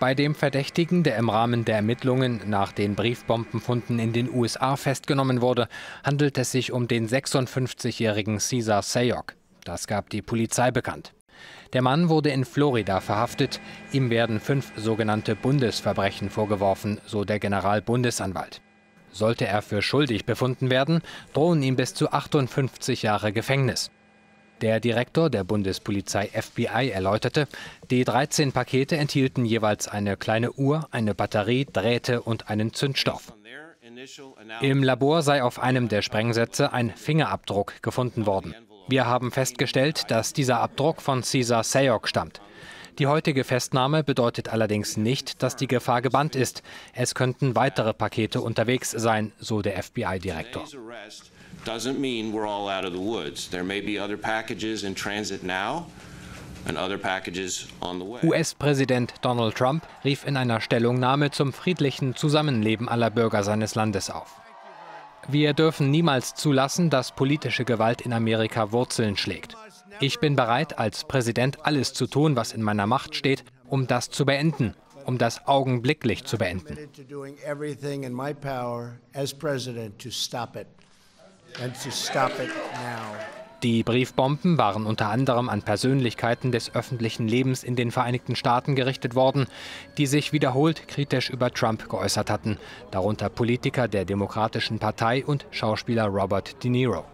Bei dem Verdächtigen, der im Rahmen der Ermittlungen nach den Briefbombenfunden in den USA festgenommen wurde, handelt es sich um den 56-jährigen Caesar Sayok. Das gab die Polizei bekannt. Der Mann wurde in Florida verhaftet. Ihm werden fünf sogenannte Bundesverbrechen vorgeworfen, so der Generalbundesanwalt. Sollte er für schuldig befunden werden, drohen ihm bis zu 58 Jahre Gefängnis. Der Direktor der Bundespolizei FBI erläuterte, die 13 Pakete enthielten jeweils eine kleine Uhr, eine Batterie, Drähte und einen Zündstoff. Im Labor sei auf einem der Sprengsätze ein Fingerabdruck gefunden worden. Wir haben festgestellt, dass dieser Abdruck von Caesar Sayok stammt. Die heutige Festnahme bedeutet allerdings nicht, dass die Gefahr gebannt ist. Es könnten weitere Pakete unterwegs sein, so der FBI-Direktor. Doesn't mean we're all out of the woods. There may be other packages in transit now. US-Präsident Donald Trump rief in einer Stellungnahme zum friedlichen Zusammenleben aller Bürger seines Landes auf. Wir dürfen niemals zulassen, dass politische Gewalt in Amerika Wurzeln schlägt. Ich bin bereit, als Präsident alles zu tun, was in meiner Macht steht, um das zu beenden, um das augenblicklich zu beenden. Die Briefbomben waren unter anderem an Persönlichkeiten des öffentlichen Lebens in den Vereinigten Staaten gerichtet worden, die sich wiederholt kritisch über Trump geäußert hatten, darunter Politiker der Demokratischen Partei und Schauspieler Robert De Niro.